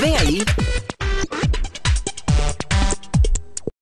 Vem aí.